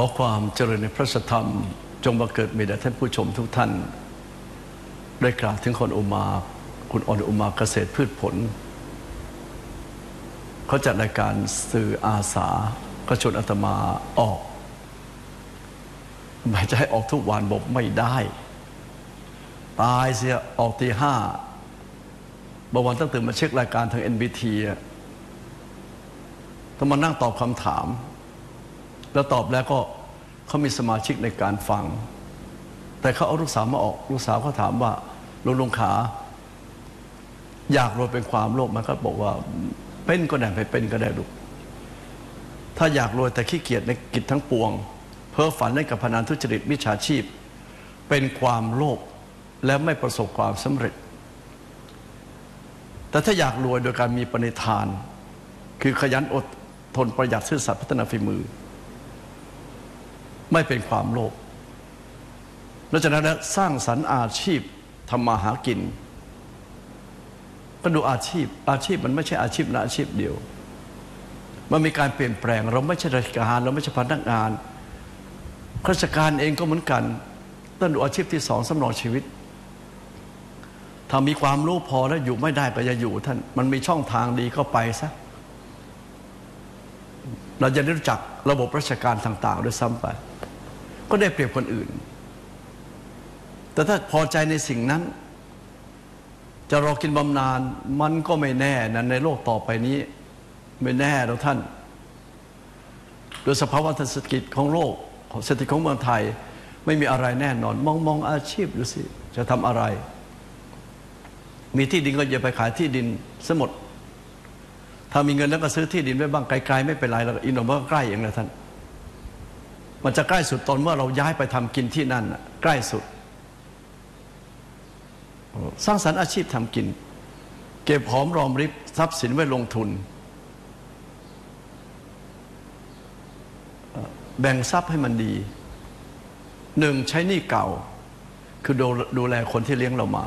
อความเจริญในพระสธรรม จงบังเกิดมีแด่ท่านผู้ชมทุกท่าน ได้กล่าวถึงคนอุมา คุณออนอุมาเกษตรพืชผล เขาจัดรายการสื่ออาสา ก็ชวนอาตมาออกหมายจะให้ออกทุกวันบอกไม่ได้ ตายเสียออกตีห้าบางวันต้องตื่นมาเช็ครายการทาง NBT ต้องมานั่งตอบคำถาม แล้วตอบแล้วก็เขามีสมาชิกในการฟัง แต่เขาเอาลูกสาวมาออก ลูกสาวเขาถามว่าลุงลุงขา อยากรวยเป็นความโลภมันก็บอกว่า เป็นก็ได้ไปเป็นก็ได้ลูกถ้าอยากรวยแต่ขี้เกียจในกิจทั้งปวง เพ้อฝันเล่นกับพนันทุจริตมิจฉาชีพ เป็นความโลภและไม่ประสบความสำเร็จ แต่ถ้าอยากรวยโดยการมีปณิธาน คือขยันอดทนประหยัดซื่อสัตย์พัฒนาฝีมือ ไม่เป็นความโลภนอกจากนั้นสร้างสรรค์อาชีพทำมาหากิน ก็ดูอาชีพ อาชีพมันไม่ใช่อาชีพนะอาชีพเดียว มันมีการเปลี่ยนแปลง เราไม่ใช่ราชการ เราไม่ใช่พนักงานข้าราชการเองก็เหมือนกันต้องดูอาชีพที่สองสำรองชีวิตถ้ามีความรู้พอแล้วอยู่ไม่ได้ก็จะอยู่ท่าน มันมีช่องทางดีก็ไปซะเราจะได้รู้จักระบบราชการต่าง ๆ ด้วยซ้ำไป ก็ได้เปรียบคนอื่น แต่ถ้าพอใจในสิ่งนั้น จะรอกินบำนาญมันก็ไม่แน่นะในโลกต่อไปนี้ ไม่แน่หรอกท่าน โดยสภาวะเศรษฐกิจของโลกของเศรษฐกิจของเมืองไทยไม่มีอะไรแน่นอน มองมองอาชีพดูสิ จะทำอะไร มีที่ดินก็อย่าไปขายที่ดินสมดถ้ามีเงินแล้วก็ซื้อที่ดินไว้บ้างไกลๆไม่เป็นไรแล้วอินโนมันก็ใกล้เองนะท่าน มันจะใกล้สุดตอนเมื่อเราย้ายไปทำกินที่นั่นใกล้สุด สร้างสรรค์อาชีพทำกิน เก็บหอมรอมริบทรัพย์สินไว้ลงทุน แบ่งทรัพย์ให้มันดีหนึ่งใช้หนี้เก่า คือดูดูแลคนที่เลี้ยงเรามา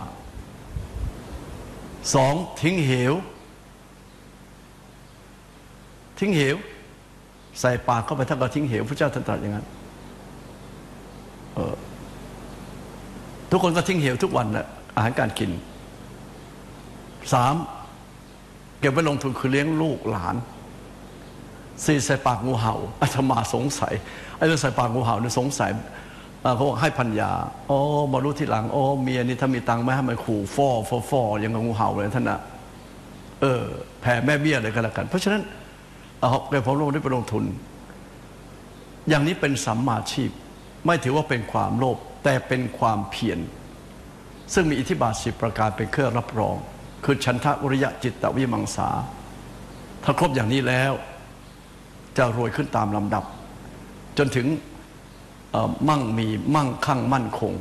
สองทิ้งเหว ทิ้งเหว ใส่ปากเข้าไปถ้าเราทิ้งเหวพระเจ้าท่านตรัสอย่างนั้นทุกคนก็ทิ้งเหวทุกวันนะอาหารการกินสามเก็บไว้ลงทุนคือเลี้ยงลูกหลานสี่ใส่ปากงูเห่าอาตมาสงสัยไอ้เรื่องใส่ปากงูเห่าเนี่ยสงสัยเขาบอกให้พันยาอ๋อมารู้ทีหลังอ๋อเมียนี่ถ้ามีตังค์ไม่ให้มันขู่ฟอฟอฟอยังกับงูเห่าเลยท่านนะเออแผ่แม่เบี้ยเลยก็แล้วกัน เพราะฉะนั้น เอาไปพร้อมลงได้ไปลงทุน อย่างนี้เป็นสัมมาชีพ ไม่ถือว่าเป็นความโลภแต่เป็นความเพียรซึ่งมีอิทธิบาทสิบประการเป็นเครื่องรับรอง คือชันทะวริยะจิตตวิมังสา ถ้าครบอย่างนี้แล้ว จะรวยขึ้นตามลำดับ จนถึงมั่งมีมั่งคั่งมั่นคง